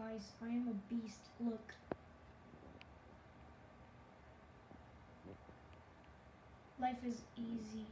guys. I am a beast. Look. Life is easy.